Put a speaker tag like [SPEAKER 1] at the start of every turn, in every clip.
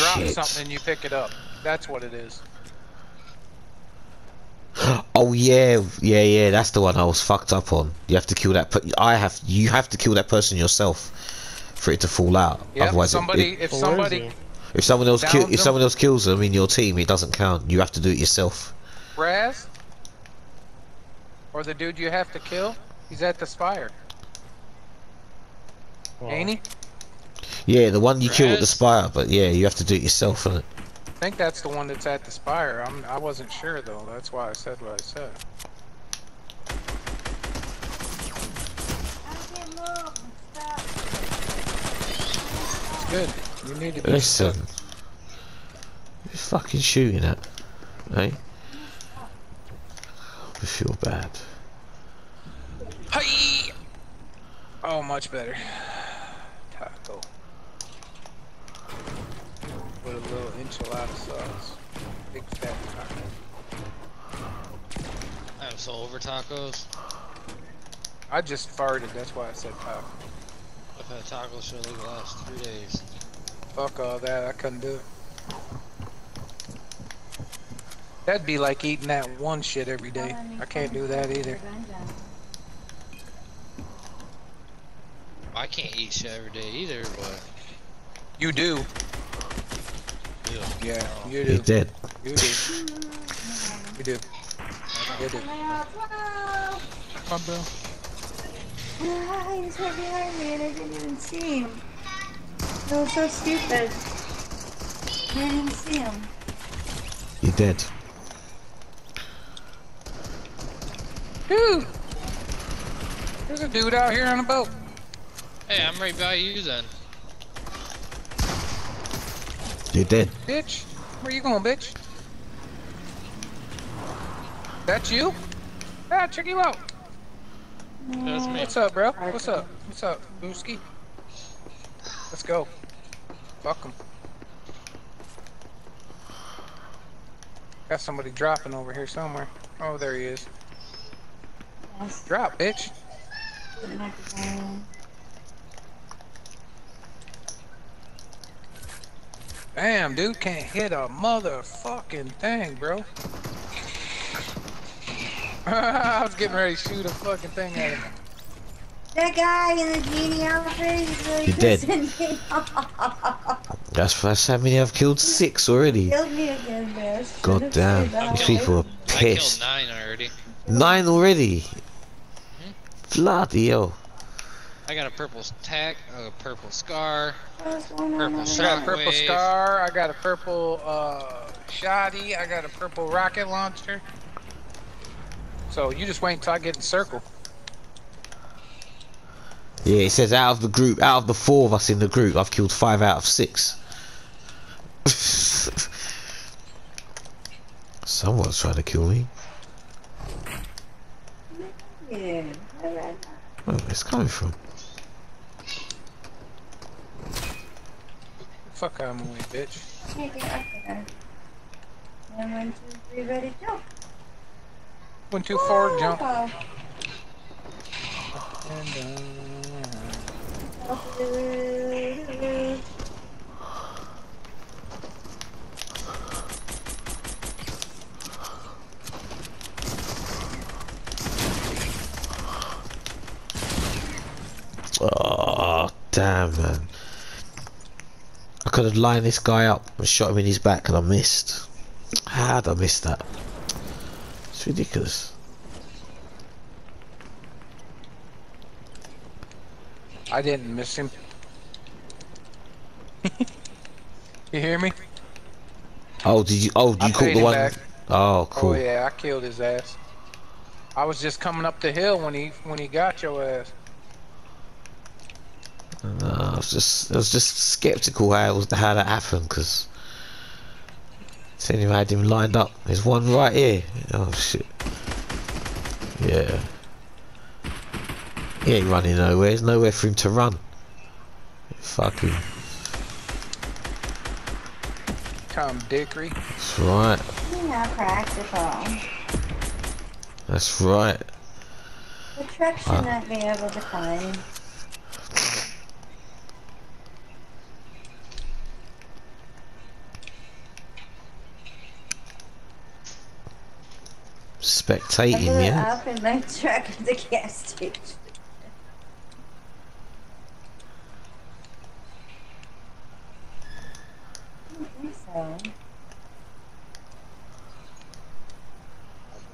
[SPEAKER 1] drop
[SPEAKER 2] Shit.
[SPEAKER 1] something and you pick it up. That's what it is.
[SPEAKER 2] Oh yeah, yeah, yeah. That's the one I was fucked up on. You have to kill that. Per- I have. You have to kill that person yourself for it to fall out.
[SPEAKER 1] Yeah.
[SPEAKER 2] Otherwise,
[SPEAKER 1] somebody,
[SPEAKER 2] it-
[SPEAKER 1] if somebody
[SPEAKER 2] if someone else kill, if
[SPEAKER 1] them-
[SPEAKER 2] someone else kills them in your team, it doesn't count. You have to do it yourself.
[SPEAKER 1] Raz, or the dude you have to kill, he's at the spire,
[SPEAKER 3] Well,
[SPEAKER 1] ain't he?
[SPEAKER 2] Yeah, the one you kill at the spire, but yeah, you have to do it yourself, innit?
[SPEAKER 1] I think that's the one that's at the spire. I'm, I wasn't sure though. That's why I said what I said. It's good. You need to be
[SPEAKER 2] Listen, you're fucking shooting at, eh? I feel bad.
[SPEAKER 1] Hi. Oh, much better. Taco. With a little enchilada sauce. Big fat taco.
[SPEAKER 4] I'm so over tacos.
[SPEAKER 1] I just farted. That's why I said taco.
[SPEAKER 4] I've had tacos for the last three days.
[SPEAKER 1] Fuck all that. I couldn't do it. That'd be like eating that one shit every day. I can't do that either.
[SPEAKER 4] I can't eat shit every day either, but
[SPEAKER 1] You do.
[SPEAKER 4] Ew.
[SPEAKER 1] Yeah, you
[SPEAKER 2] You're
[SPEAKER 1] do.
[SPEAKER 2] dead.
[SPEAKER 1] You do. You do. You do. Come on, bro.
[SPEAKER 5] Ah, he was right behind me and I didn't even see him. That was so stupid. I didn't even see him.
[SPEAKER 2] You did. dead.
[SPEAKER 1] Dude! There's a dude out here on a boat.
[SPEAKER 4] Hey, I'm right by you then.
[SPEAKER 2] You're dead.
[SPEAKER 1] Bitch. Where you going, bitch? That's you? Ah, check you out.
[SPEAKER 4] That's me.
[SPEAKER 1] What's up, bro? What's up? What's up, Booski? Let's go. Fuck 'em. Got somebody dropping over here somewhere. Oh, there he is. Drop, bitch. Damn, dude can't hit a motherfucking thing, bro. I was getting ready to shoot a fucking thing at him.
[SPEAKER 5] That guy in the genie outfit is really
[SPEAKER 2] You're dead.
[SPEAKER 5] pissing me.
[SPEAKER 2] That's that's how many I've killed six already.
[SPEAKER 5] Killed me again, bitch.
[SPEAKER 2] God damn, these people are
[SPEAKER 4] I killed
[SPEAKER 2] pissed.
[SPEAKER 4] nine already.
[SPEAKER 2] Nine already. Hmm? Bloody hell.
[SPEAKER 4] I got a purple tac, a purple scar.
[SPEAKER 5] What's going on
[SPEAKER 4] Purple
[SPEAKER 5] over
[SPEAKER 1] I got a purple
[SPEAKER 4] Shockwave.
[SPEAKER 1] scar. I got a purple uh, shoddy. I got a purple rocket launcher. So you just wait until I get in circle.
[SPEAKER 2] Yeah, it says out of the group, out of the four of us in the group, I've killed five out of six. Someone's trying to kill me.
[SPEAKER 5] Yeah, alright.
[SPEAKER 2] Where it's coming from?
[SPEAKER 1] Fuck out of my way, bitch.
[SPEAKER 5] Can't get up there. And one, two, three, ready, jump.
[SPEAKER 1] One, two, four, jump.
[SPEAKER 5] Oh,
[SPEAKER 1] And, uh,
[SPEAKER 5] oh.
[SPEAKER 2] Oh, damn, man. I could have lined this guy up and shot him in his back and I missed. How'd I miss that? It's ridiculous.
[SPEAKER 1] I didn't miss him. you hear me?
[SPEAKER 2] Oh, did you? Oh,
[SPEAKER 1] I
[SPEAKER 2] you caught the one?
[SPEAKER 1] back.
[SPEAKER 2] Oh, cool.
[SPEAKER 1] Oh yeah, I killed his ass. I was just coming up the hill when he when he got your ass.
[SPEAKER 2] Uh, I was just, I was just skeptical how it was how that happened because anyway, I had him lined up. There's one right here. Oh shit. Yeah. He ain't running nowhere. There's nowhere for him to run. Fucking.
[SPEAKER 1] Tom Dickery.
[SPEAKER 2] That's right.
[SPEAKER 5] Yeah, practical.
[SPEAKER 2] That's right.
[SPEAKER 5] The truck should
[SPEAKER 2] Ah.
[SPEAKER 5] not be able to climb.
[SPEAKER 2] Spectating,
[SPEAKER 5] blew it
[SPEAKER 2] yeah?
[SPEAKER 5] up in my truck at the gas station. I don't think so.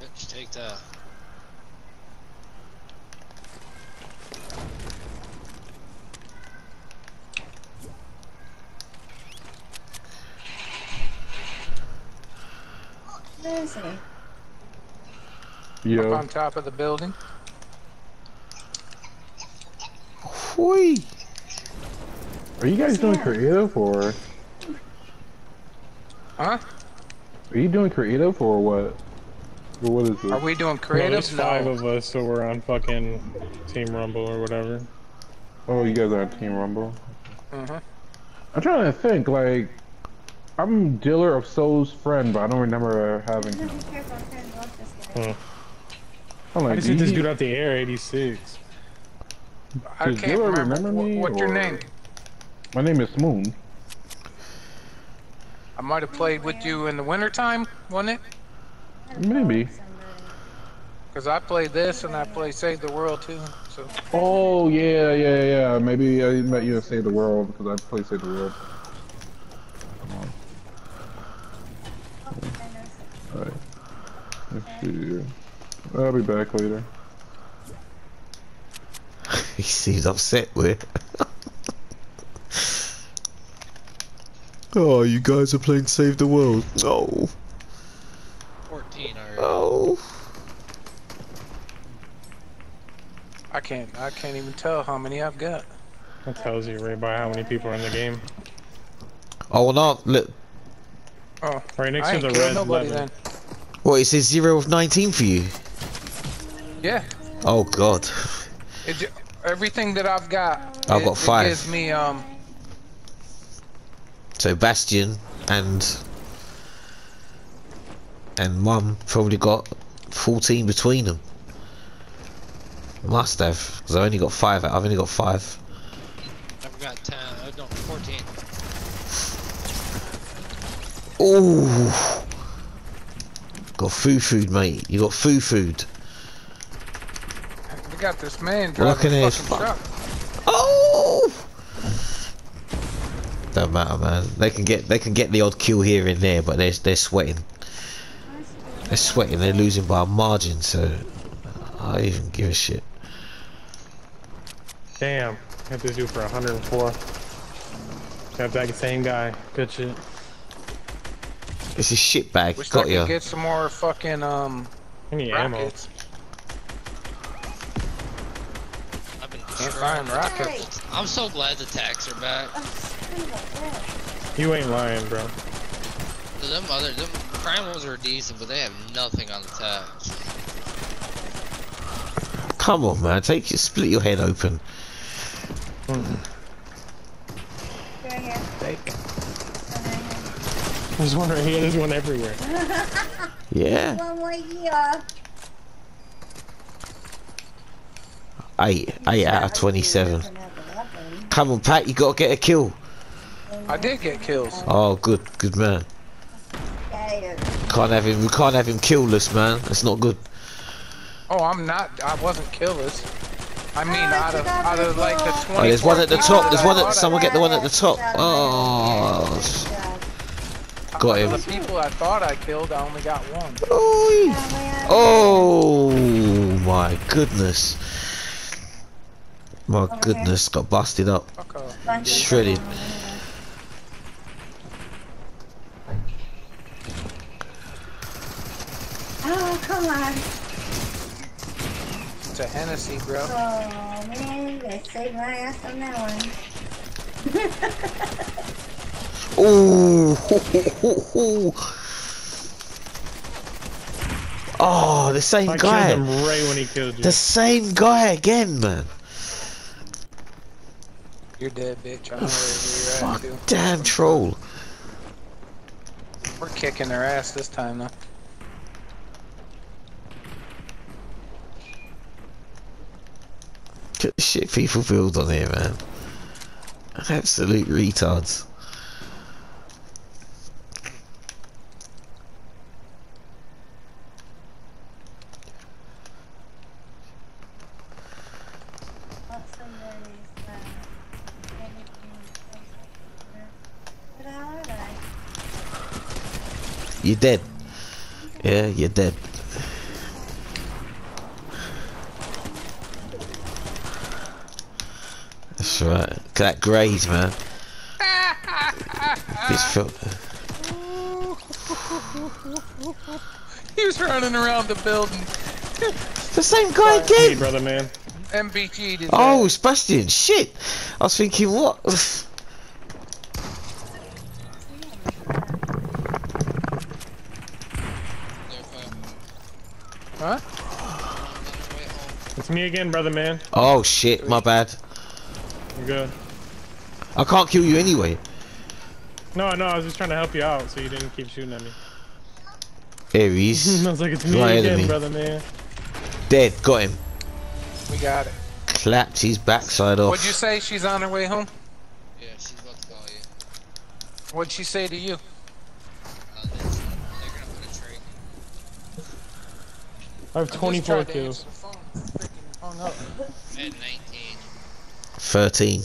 [SPEAKER 4] Bitch, take that.
[SPEAKER 5] Where is he?
[SPEAKER 1] Up on top of the building.
[SPEAKER 2] Whee!
[SPEAKER 3] are you guys doing creative or
[SPEAKER 1] Huh?
[SPEAKER 3] are you doing creative or what? Or what is
[SPEAKER 1] Are we doing
[SPEAKER 6] Well,
[SPEAKER 1] creative?
[SPEAKER 6] there's five
[SPEAKER 1] no.
[SPEAKER 6] of us, so we're on fucking Team Rumble or whatever.
[SPEAKER 3] Oh, you guys are on Team Rumble.
[SPEAKER 1] Mhm.
[SPEAKER 3] I'm trying to think. Like, I'm dealer of Soul's friend, but I don't remember having. Him.
[SPEAKER 5] be careful, I'm trying to block this
[SPEAKER 3] I'm like,
[SPEAKER 6] just hit this dude out the air, 86.
[SPEAKER 1] I
[SPEAKER 3] Does
[SPEAKER 1] can't remember.
[SPEAKER 3] remember
[SPEAKER 1] wh-
[SPEAKER 3] me,
[SPEAKER 1] what's your name?
[SPEAKER 3] My name is Moon.
[SPEAKER 1] I might have played with you in the wintertime, wasn't it?
[SPEAKER 3] Maybe.
[SPEAKER 1] Because I played this and I played Save the World too. So
[SPEAKER 3] Oh yeah, yeah, yeah. Maybe I met you at Save the World because I played Save the World.
[SPEAKER 5] I know.
[SPEAKER 3] Alright. Let's see. I'll be back later.
[SPEAKER 2] He seems upset with. oh, you guys are playing Save the World. No.
[SPEAKER 4] 14 already.
[SPEAKER 2] Oh.
[SPEAKER 1] I can't. I can't even tell how many I've got.
[SPEAKER 6] That tells you right by how many people are in the game.
[SPEAKER 2] Oh, no. Look.
[SPEAKER 1] Oh,
[SPEAKER 6] Right next
[SPEAKER 1] I
[SPEAKER 6] to the red
[SPEAKER 1] nobody
[SPEAKER 6] 11.
[SPEAKER 1] then.
[SPEAKER 2] What, it says 0 of 19 for you?
[SPEAKER 1] Yeah.
[SPEAKER 2] Oh, God.
[SPEAKER 1] It, everything that I've got.
[SPEAKER 2] I've
[SPEAKER 1] it,
[SPEAKER 2] got five.
[SPEAKER 1] It gives me um.
[SPEAKER 2] So Bastion and and Mum probably got 14 between them. Must have, because I only got five. I've only got five.
[SPEAKER 4] I've got 10. Uh, no, 14.
[SPEAKER 2] Ooh, got food, food, mate. You got food, food.
[SPEAKER 1] We got this man
[SPEAKER 2] Look at
[SPEAKER 1] a
[SPEAKER 2] his
[SPEAKER 1] fucking truck.
[SPEAKER 2] Oh. Don't matter, man. They can get they can get the odd kill here and there, but they're they're sweating. They're sweating. They're losing by a margin, so I don't even give a shit.
[SPEAKER 6] Damn. Hit to do for 104. Got that same guy. Good shit.
[SPEAKER 2] It's a shit bag.
[SPEAKER 1] Wish I
[SPEAKER 2] Got
[SPEAKER 1] could
[SPEAKER 2] you.
[SPEAKER 1] get some more fucking um
[SPEAKER 6] I need ammo.
[SPEAKER 1] Can't find rockets.
[SPEAKER 4] I'm so glad the tacs are back.
[SPEAKER 5] Son of a bitch.
[SPEAKER 6] You ain't lying, bro.
[SPEAKER 4] Them other, them primals are decent, but they have nothing on the tacs.
[SPEAKER 2] Come on, man. Take your split your head open.
[SPEAKER 5] Right here.
[SPEAKER 1] Take
[SPEAKER 6] There's one right here, there's one everywhere.
[SPEAKER 2] Yeah.
[SPEAKER 5] One right here.
[SPEAKER 2] Eight. Eight out of twenty-seven.
[SPEAKER 5] Doesn't have a weapon.
[SPEAKER 2] Come on, Pat. You gotta get a kill.
[SPEAKER 1] I did get kills.
[SPEAKER 2] Oh, good, good man.
[SPEAKER 5] Yeah, yeah.
[SPEAKER 2] Can't have him. We can't have him killless, man. That's not good.
[SPEAKER 1] Oh, I'm not. I wasn't killless. I mean,
[SPEAKER 5] Oh, I
[SPEAKER 1] out of out of like the
[SPEAKER 5] ball.
[SPEAKER 1] 24
[SPEAKER 2] Oh, there's one at the top. There's one at.
[SPEAKER 1] thought I-
[SPEAKER 2] Someone get the one at the top. Oh. Got him.
[SPEAKER 1] of the people I thought I killed, I only got one.
[SPEAKER 2] Oh. Oh my goodness. My
[SPEAKER 5] here.
[SPEAKER 2] goodness, got busted up.
[SPEAKER 1] Fuck off.
[SPEAKER 5] Bunch of
[SPEAKER 2] Shredded.
[SPEAKER 5] Oh, come on.
[SPEAKER 1] It's a Hennessy, bro.
[SPEAKER 5] Oh, man, you saved my ass on that one.
[SPEAKER 2] Oh. Oh, the same
[SPEAKER 6] I
[SPEAKER 2] guy.
[SPEAKER 6] killed him right when he killed you.
[SPEAKER 2] The same guy again, man.
[SPEAKER 1] You're dead, bitch. I know where
[SPEAKER 2] Fuck,
[SPEAKER 1] you're at, too.
[SPEAKER 2] damn troll.
[SPEAKER 1] We're kicking their ass this time, though.
[SPEAKER 2] The shit people build on here, man. Absolute retards.
[SPEAKER 5] are they?
[SPEAKER 2] You're dead. Yeah, you're dead. That's right. Look at that grade, man. It's fil-
[SPEAKER 1] He was running around the building.
[SPEAKER 2] the same guy
[SPEAKER 6] Hey,
[SPEAKER 2] again.
[SPEAKER 6] brother, man.
[SPEAKER 1] MBG did
[SPEAKER 2] Oh,
[SPEAKER 1] that.
[SPEAKER 2] Sebastian, shit. I was thinking, what?
[SPEAKER 1] Huh?
[SPEAKER 6] It's me again, brother, man.
[SPEAKER 2] oh shit, my bad.
[SPEAKER 6] I'm good.
[SPEAKER 2] I can't kill you anyway.
[SPEAKER 6] No, no, I was just trying to help you out so you didn't keep shooting at me.
[SPEAKER 2] Aries.
[SPEAKER 6] I was like, it's me again,
[SPEAKER 2] enemy.
[SPEAKER 6] brother, man.
[SPEAKER 2] Dead, got him.
[SPEAKER 1] We got it.
[SPEAKER 2] Clapped his backside off.
[SPEAKER 1] What'd you say? She's on her way home?
[SPEAKER 4] Yeah, she's about to call you.
[SPEAKER 1] What'd she say to you?
[SPEAKER 4] Uh, they're, they're gonna put a trade.
[SPEAKER 6] I have 24 kills.
[SPEAKER 1] answer the phone. Freaking hung up.
[SPEAKER 4] 19.
[SPEAKER 2] 13.